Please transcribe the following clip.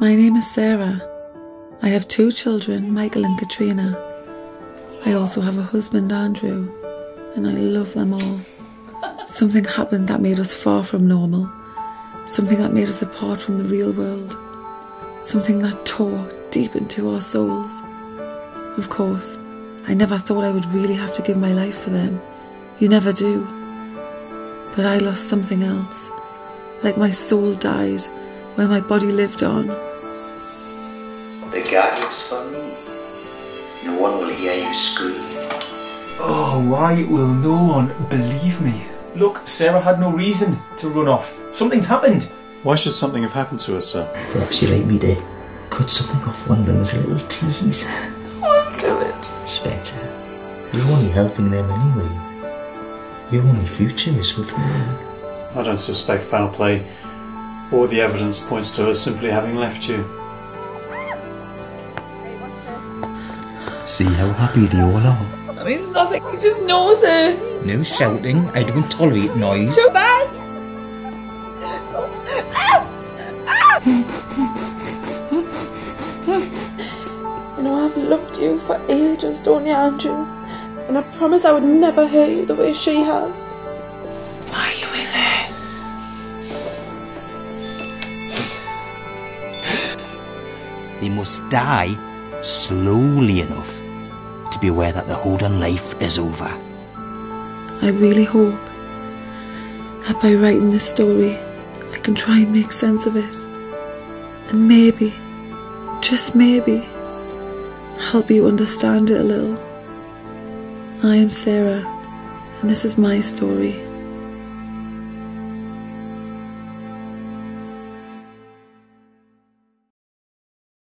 My name is Sarah. I have two children, Michael and Katrina. I also have a husband, Andrew, and I love them all. Something happened that made us far from normal. Something that made us apart from the real world. Something that tore deep into our souls. Of course, I never thought I would really have to give my life for them. You never do. But I lost something else. Like my soul died while my body lived on. The guardians for me. No one will hear you scream. Oh, why will no one believe me? Look, Sarah had no reason to run off. Something's happened. Why should something have happened to us, sir? Perhaps you'd like me to cut something off one of them as a little tease. I'll do it. It's better. You're only helping them anyway. Your only future is with me. I don't suspect foul play. All the evidence points to us simply having left you. See how happy they all are. That means nothing. He just knows it. No shouting. I don't tolerate noise. Too bad. you know, I've loved you for ages, don't you, Andrew? And I promise I would never hurt you the way she has. Why are you with her? They must die slowly enough to be aware that the hold on life is over. I really hope that by writing this story, I can try and make sense of it. And maybe, just maybe, help you understand it a little. I am Sarah, and this is my story.